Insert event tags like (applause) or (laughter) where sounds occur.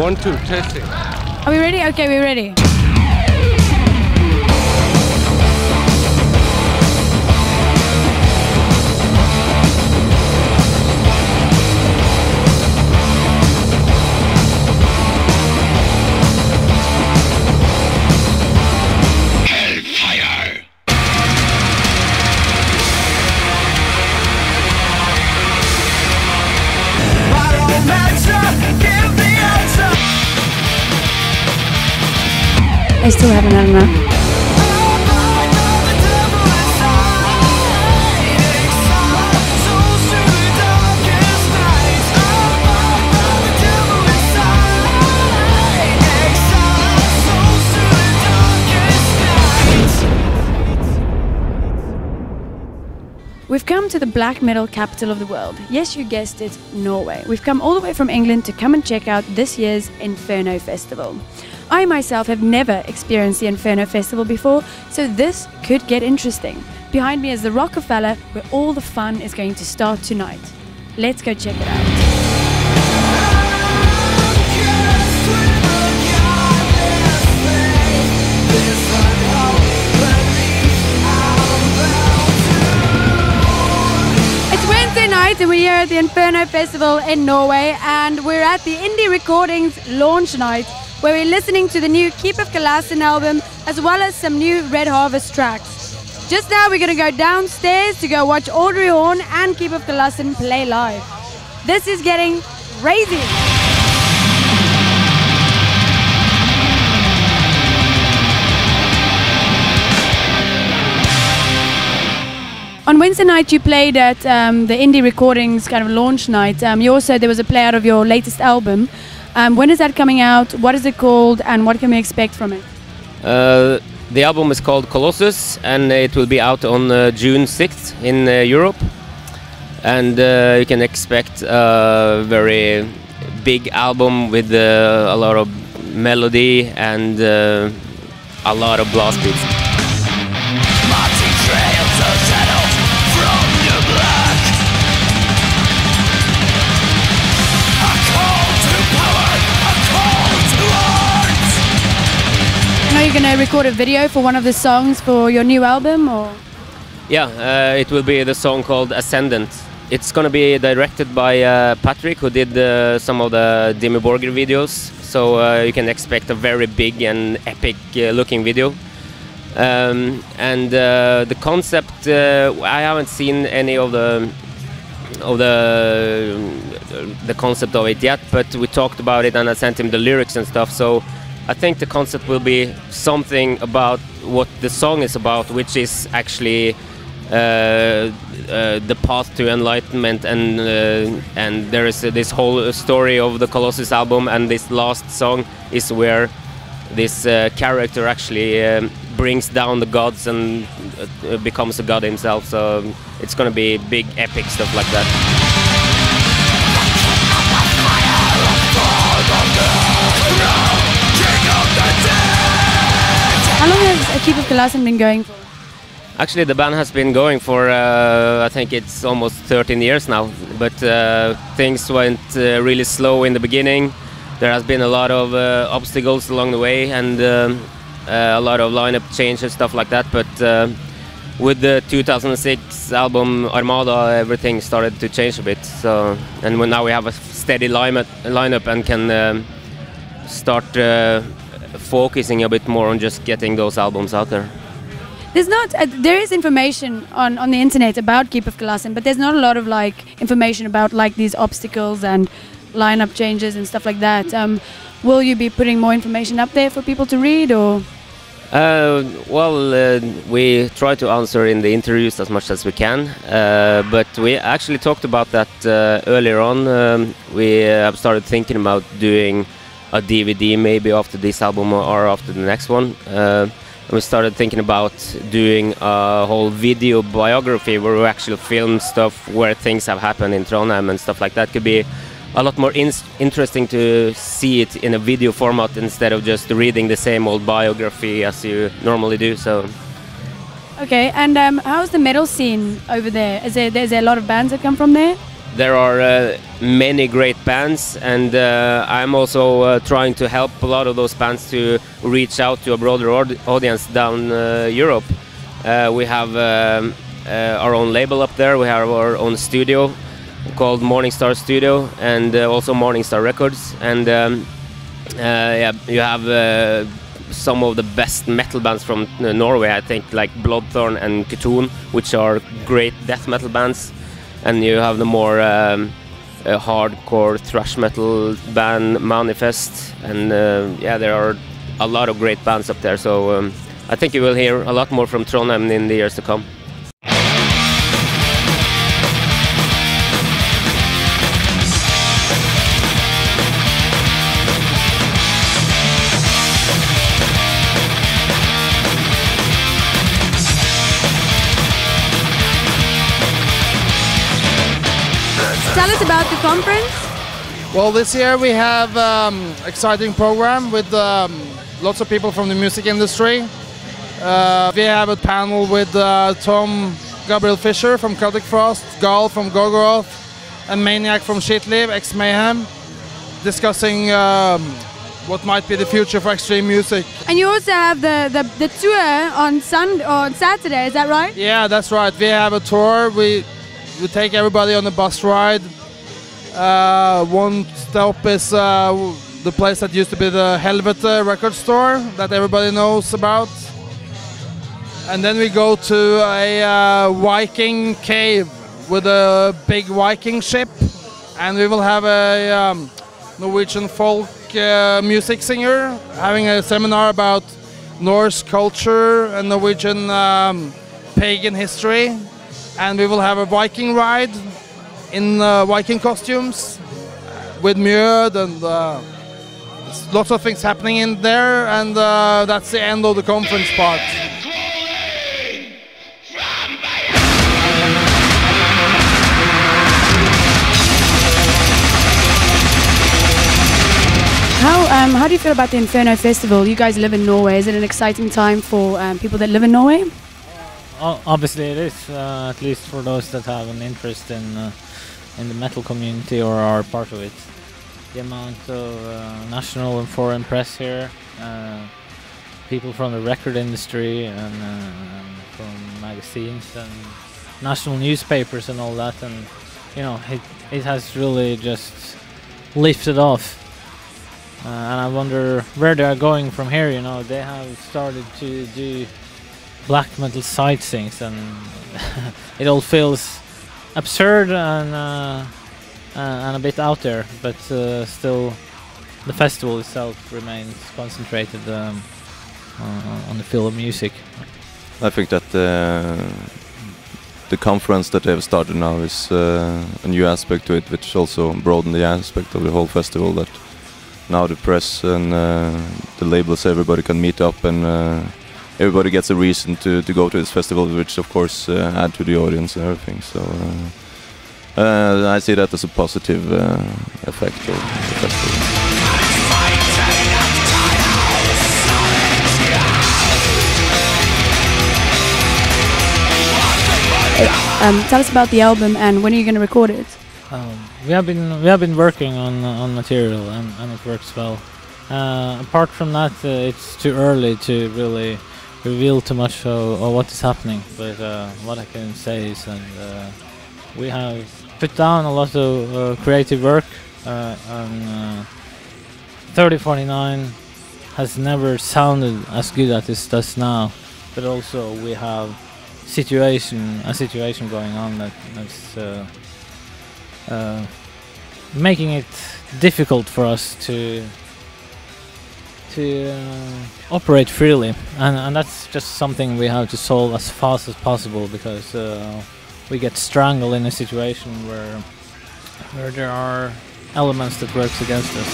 One, two, testing. Are we ready? Okay, we're ready. I still haven't had enough. We've come to the black metal capital of the world. Yes, you guessed it, Norway. We've come all the way from England to come and check out this year's Inferno Festival. I myself have never experienced the Inferno Festival before, so this could get interesting. Behind me is the Rockefeller, where all the fun is going to start tonight. Let's go check it out. It's Wednesday night and we're here at the Inferno Festival in Norway and we're at the Indie Recordings launch night where we're listening to the new Keep of Kalessin album as well as some new Red Harvest tracks. Just now we're going to go downstairs to go watch Audrey Horne and Keep of Kalessin play live. This is getting crazy. On Wednesday night, you played at um, the Indie Recordings kind of launch night. Um, you also there was a play out of your latest album. Um, when is that coming out? What is it called? And what can we expect from it? Uh, the album is called Colossus and it will be out on uh, June 6th in uh, Europe. And uh, you can expect a very big album with uh, a lot of melody and uh, a lot of blast beats. I you're going to record a video for one of the songs for your new album, or Yeah, uh, it will be the song called Ascendant. It's gonna be directed by uh, Patrick, who did uh, some of the Dimmu Borgir videos. So uh, you can expect a very big and epic uh, looking video. Um, and uh, the concept, I haven't seen any of the of the the concept of it yet, but we talked about it and I sent him the lyrics and stuff. So I think the concept will be something about what the song is about, which is actually uh, uh, the path to enlightenment, and uh, and there is this whole story of the Colossus album, and this last song is where this uh, character actually um, brings down the gods and uh, becomes a god himself. So it's gonna be big, epic stuff like that. How long has Keep of Kalessin been going for? Actually, the band has been going for uh, I think it's almost 13 years now. But uh, things went uh, really slow in the beginning. There has been a lot of uh, obstacles along the way and um, uh, a lot of lineup changes, stuff like that. But uh, with the 2006 album Armada, everything started to change a bit. So and now we have a steady lineup, lineup and can um, start focusing a bit more on just getting those albums out there. There's not. Uh, there is information on on the internet about Keep of Kalessin, but there's not a lot of like information about like these obstacles and lineup changes and stuff like that. Um, will you be putting more information up there for people to read, or Uh, well, uh, we try to answer in the interviews as much as we can, uh, but we actually talked about that uh, earlier on. Um, we uh, have started thinking about doing a DVD maybe after this album or after the next one. Uh, and we started thinking about doing a whole video biography where we actually film stuff where things have happened in Trondheim and stuff like that. Could be a lot more ins interesting to see it in a video format instead of just reading the same old biography as you normally do. So okay? And um, how's the metal scene over there? Is there, is there a lot of bands that come from there? There are uh, many great bands, and uh, I'm also uh, trying to help a lot of those bands to reach out to a broader audience down uh, Europe. Uh, we have um, uh, our own label up there. We have our own studio called Morningstar Studio, and also Morningstar Records. And um, yeah, you have some of the best metal bands from Norway. I think like Bloodthorn and Chthon, which are great death metal bands and you have the more um, hardcore thrash metal band Manifest, and uh, yeah, there are a lot of great bands up there. So um, I think you will hear a lot more from Trondheim in the years to come. Tell us about the conference. Well, this year we have um, exciting program with um, lots of people from the music industry. Uh, we have a panel with uh, Tom Gabriel Fischer from Celtic Frost, Gaahl from Gorgoroth, and Maniac from Skitliv, ex Mayhem, discussing um, what might be the future for extreme music. And you also have the, the, the tour on Sunday on Saturday, is that right? Yeah, that's right. We have a tour. We we take everybody on a bus ride. Uh, one stop is uh, the place that used to be the Helvete record store that everybody knows about. And then we go to a uh, Viking cave with a big Viking ship, and we will have a um, Norwegian folk uh, music singer having a seminar about Norse culture and Norwegian um, pagan history and we will have a Viking ride in uh, Viking costumes with Mjød and uh, lots of things happening in there and uh, that's the end of the conference part. How, um, how do you feel about the Inferno Festival? You guys live in Norway. Is it an exciting time for um, people that live in Norway? Obviously it is, uh, at least for those that have an interest in uh, in the metal community or are part of it. The amount of uh, national and foreign press here, uh, people from the record industry and uh, from magazines and national newspapers and all that, and you know it it has really just lifted off. Uh, and I wonder where they are going from here. You know, they have started to do black metal sightseeings, and (laughs) it all feels absurd and uh, uh, and a bit out there, but uh, still the festival itself remains concentrated um, on the feel of music. I think that uh, the conference that they have started now is uh, a new aspect to it, which also broaden the aspect of the whole festival. That now the press and uh, the labels, everybody can meet up and everybody gets a reason to, to go to this festival, which of course uh, add to the audience and everything. So uh, uh, I see that as a positive uh, effect of the festival. Um, tell us about the album and when are you going to record it? Um, we have been we have been working on on material and, and it works well. Uh, apart from that, uh, it's too early to really reveal too much of, of what is happening, but uh, what I can say is that uh, we have put down a lot of uh, creative work uh, and 1349 has never sounded as good as it does now, but also we have situation a situation going on that, that's uh, uh, making it difficult for us to to uh, operate freely, and, and that's just something we have to solve as fast as possible because uh, we get strangled in a situation where where there are elements that works against us.